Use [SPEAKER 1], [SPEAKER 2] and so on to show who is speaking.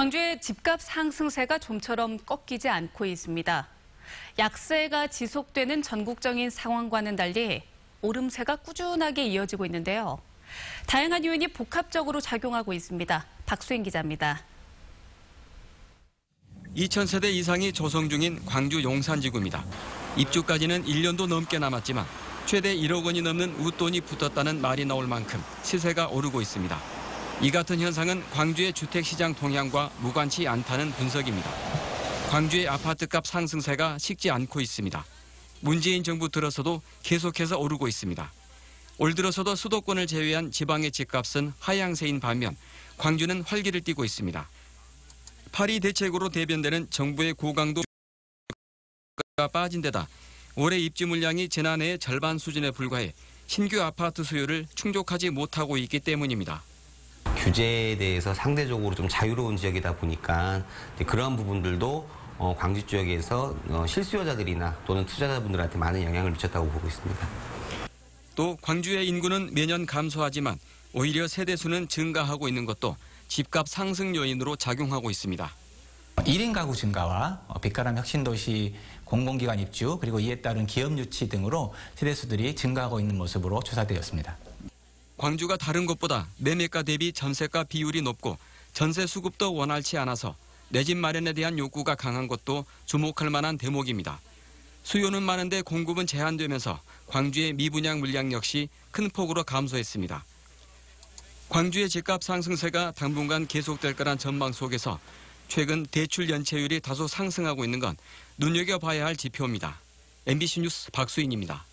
[SPEAKER 1] 광주의 집값 상승세가 좀처럼 꺾이지 않고 있습니다. 약세가 지속되는 전국적인 상황과는 달리 오름세가 꾸준하게 이어지고 있는데요. 다양한 요인이 복합적으로 작용하고 있습니다. 박수인 기자입니다.
[SPEAKER 2] 2,000세대 이상이 조성 중인 광주 용산지구입니다. 입주까지는 1년도 넘게 남았지만 최대 1억 원이 넘는 웃돈이 붙었다는 말이 나올 만큼 시세가 오르고 있습니다. 이 같은 현상은 광주의 주택시장 동향과 무관치 않다는 분석입니다. 광주의 아파트값 상승세가 식지 않고 있습니다. 문재인 정부 들어서도 계속해서 오르고 있습니다. 올 들어서도 수도권을 제외한 지방의 집값은 하향세인 반면 광주는 활기를 띠고 있습니다. 파리 대책으로 대변되는 정부의 고강도 가 빠진 데다 올해 입주 물량이 지난해의 절반 수준에 불과해 신규 아파트 수요를 충족하지 못하고 있기 때문입니다.
[SPEAKER 3] 규제에 대해서 상대적으로 좀 자유로운 지역이다 보니까 그런 부분들도 어, 광주 지역에서 어, 실수요자들이나 또는 투자자분들한테 많은 영향을 미쳤다고 보고 있습니다.
[SPEAKER 2] 또 광주의 인구는 매년 감소하지만 오히려 세대 수는 증가하고 있는 것도 집값 상승 요인으로 작용하고 있습니다.
[SPEAKER 4] 1인 가구 증가와 빛가람 혁신도시 공공기관 입주 그리고 이에 따른 기업 유치 등으로 세대수들이 증가하고 있는 모습으로 조사되었습니다.
[SPEAKER 2] 광주가 다른 곳보다 매매가 대비 전세가 비율이 높고 전세 수급도 원활치 않아서 내 집 마련에 대한 욕구가 강한 것도 주목할 만한 대목입니다. 수요는 많은데 공급은 제한되면서 광주의 미분양 물량 역시 큰 폭으로 감소했습니다. 광주의 집값 상승세가 당분간 계속될 거란 전망 속에서 최근 대출 연체율이 다소 상승하고 있는 건 눈여겨봐야 할 지표입니다. MBC 뉴스 박수인입니다.